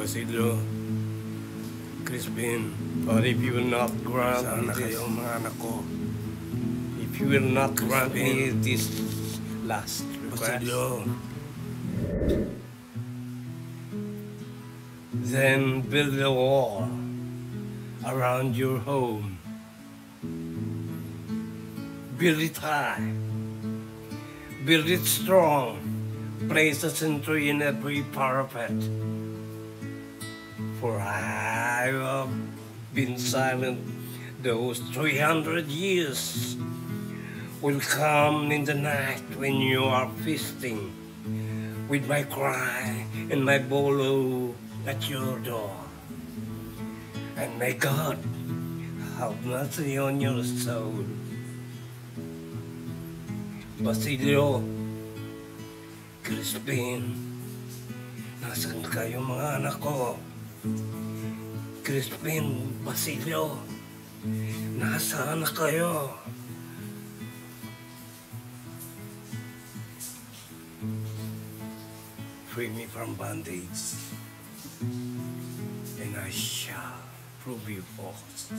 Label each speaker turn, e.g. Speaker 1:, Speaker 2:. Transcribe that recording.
Speaker 1: Basilio, Crispin, or if you will not grant
Speaker 2: Sana
Speaker 1: me
Speaker 2: kayo
Speaker 1: this,
Speaker 2: mga anak ko.
Speaker 1: if you will not grant me this last request,
Speaker 2: Basilio,
Speaker 1: then build a wall around your home. Build it high. Build it strong. Place a sentry in every parapet. For I have been silent those 300 years. Will come in the night when you are feasting with my cry and my bolo at your door. And may God have mercy on your soul. Basilio, Crispin, nasan kayo mga anak ko? Crispin, Basilio, nasaan na kayo? Free me from bondage, and I shall prove you false.